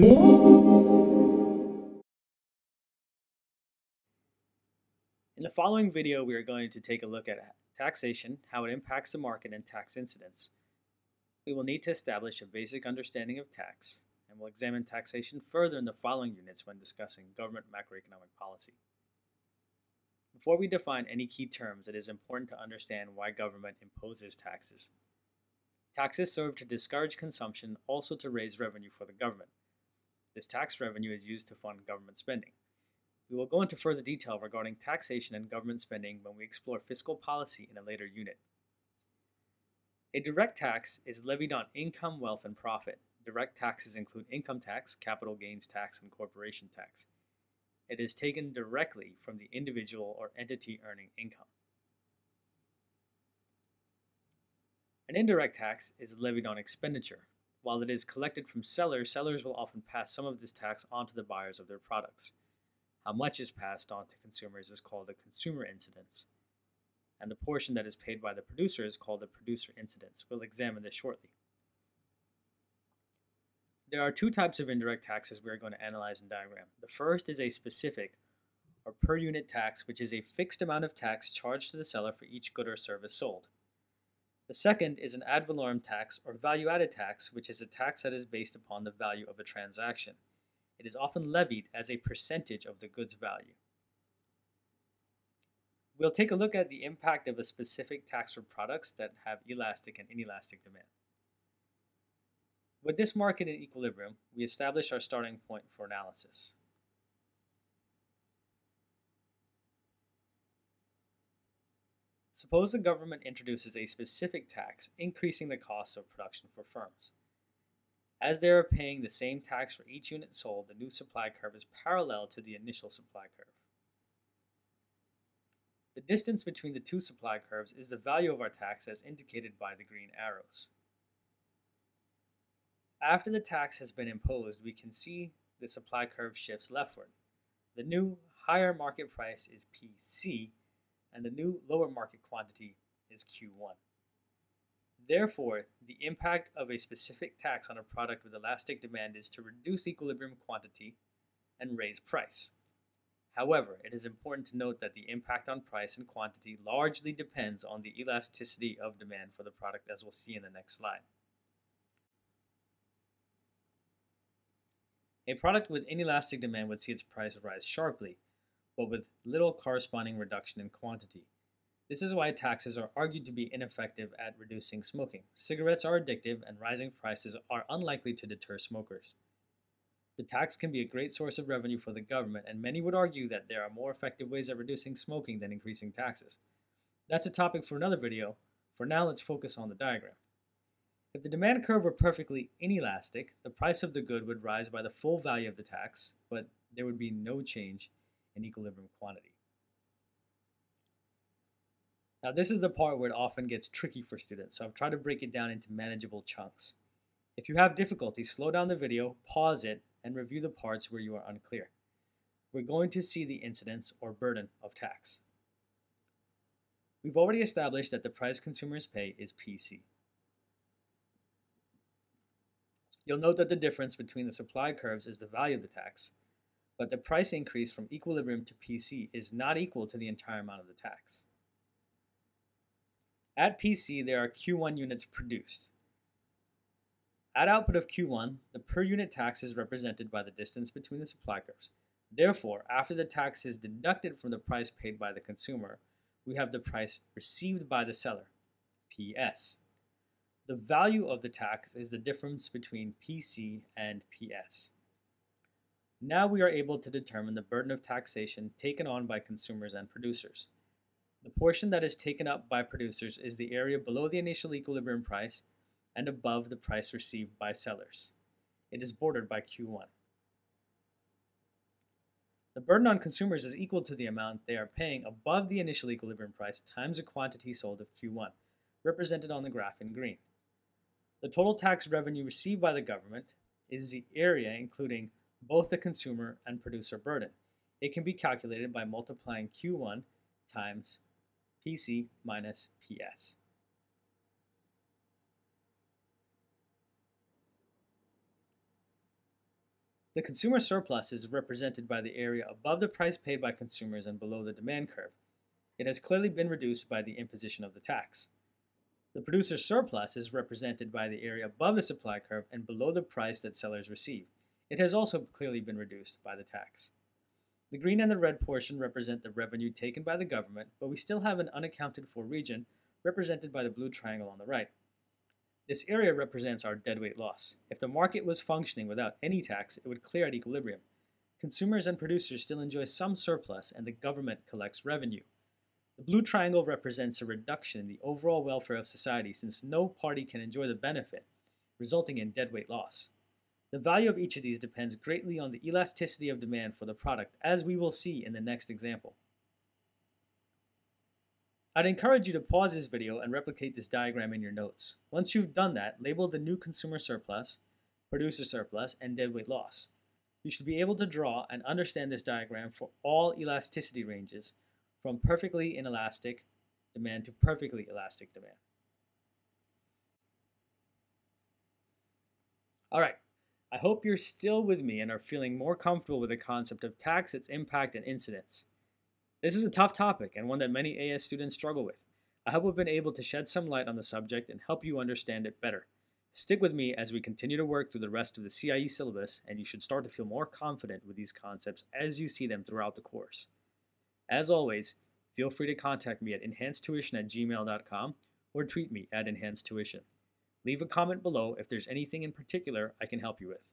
In the following video, we are going to take a look at taxation, how it impacts the market, and tax incidence. We will need to establish a basic understanding of tax, and we'll examine taxation further in the following units when discussing government macroeconomic policy. Before we define any key terms, it is important to understand why government imposes taxes. Taxes serve to discourage consumption, also to raise revenue for the government. This tax revenue is used to fund government spending. We will go into further detail regarding taxation and government spending when we explore fiscal policy in a later unit. A direct tax is levied on income, wealth, and profit. Direct taxes include income tax, capital gains tax, and corporation tax. It is taken directly from the individual or entity earning income. An indirect tax is levied on expenditure. While it is collected from sellers, sellers will often pass some of this tax on to the buyers of their products. How much is passed on to consumers is called a consumer incidence, and the portion that is paid by the producer is called a producer incidence. We'll examine this shortly. There are two types of indirect taxes we are going to analyze in diagram. The first is a specific or per unit tax, which is a fixed amount of tax charged to the seller for each good or service sold. The second is an ad valorem tax or value added tax, which is a tax that is based upon the value of a transaction. It is often levied as a percentage of the goods value. We'll take a look at the impact of a specific tax for products that have elastic and inelastic demand. With this market in equilibrium, we establish our starting point for analysis. Suppose the government introduces a specific tax, increasing the cost of production for firms. As they are paying the same tax for each unit sold, the new supply curve is parallel to the initial supply curve. The distance between the two supply curves is the value of our tax as indicated by the green arrows. After the tax has been imposed, we can see the supply curve shifts leftward. The new higher market price is PC, and the new lower market quantity is Q1. Therefore, the impact of a specific tax on a product with elastic demand is to reduce equilibrium quantity and raise price. However, it is important to note that the impact on price and quantity largely depends on the elasticity of demand for the product as we'll see in the next slide. A product with inelastic demand would see its price rise sharply, but with little corresponding reduction in quantity. This is why taxes are argued to be ineffective at reducing smoking. Cigarettes are addictive, and rising prices are unlikely to deter smokers. The tax can be a great source of revenue for the government, and many would argue that there are more effective ways of reducing smoking than increasing taxes. That's a topic for another video. For now, let's focus on the diagram. If the demand curve were perfectly inelastic, the price of the good would rise by the full value of the tax, but there would be no change in equilibrium quantity. Now this is the part where it often gets tricky for students, so I've tried to break it down into manageable chunks. If you have difficulty, slow down the video, pause it, and review the parts where you are unclear. We're going to see the incidence or burden of tax. We've already established that the price consumers pay is PC. You'll note that the difference between the supply curves is the value of the tax, but the price increase from equilibrium to PC is not equal to the entire amount of the tax. At PC, there are Q1 units produced. At output of Q1, the per unit tax is represented by the distance between the supply curves. Therefore, after the tax is deducted from the price paid by the consumer, we have the price received by the seller, PS. The value of the tax is the difference between PC and PS. Now we are able to determine the burden of taxation taken on by consumers and producers. The portion that is taken up by producers is the area below the initial equilibrium price and above the price received by sellers. It is bordered by Q1. The burden on consumers is equal to the amount they are paying above the initial equilibrium price times the quantity sold of Q1, represented on the graph in green. The total tax revenue received by the government is the area including both the consumer and producer burden. It can be calculated by multiplying Q1 times PC minus PS. The consumer surplus is represented by the area above the price paid by consumers and below the demand curve. It has clearly been reduced by the imposition of the tax. The producer surplus is represented by the area above the supply curve and below the price that sellers receive. It has also clearly been reduced by the tax. The green and the red portion represent the revenue taken by the government, but we still have an unaccounted for region represented by the blue triangle on the right. This area represents our deadweight loss. If the market was functioning without any tax, it would clear at equilibrium. Consumers and producers still enjoy some surplus and the government collects revenue. The blue triangle represents a reduction in the overall welfare of society since no party can enjoy the benefit, resulting in deadweight loss. The value of each of these depends greatly on the elasticity of demand for the product, as we will see in the next example. I'd encourage you to pause this video and replicate this diagram in your notes. Once you've done that, label the new consumer surplus, producer surplus, and deadweight loss. You should be able to draw and understand this diagram for all elasticity ranges from perfectly inelastic demand to perfectly elastic demand. All right, I hope you're still with me and are feeling more comfortable with the concept of tax, its impact, and incidence. This is a tough topic and one that many AS students struggle with. I hope we've been able to shed some light on the subject and help you understand it better. Stick with me as we continue to work through the rest of the CIE syllabus, and you should start to feel more confident with these concepts as you see them throughout the course. As always, feel free to contact me at enhancetuition at gmail.com or tweet me at enhancetuition. Leave a comment below if there's anything in particular I can help you with.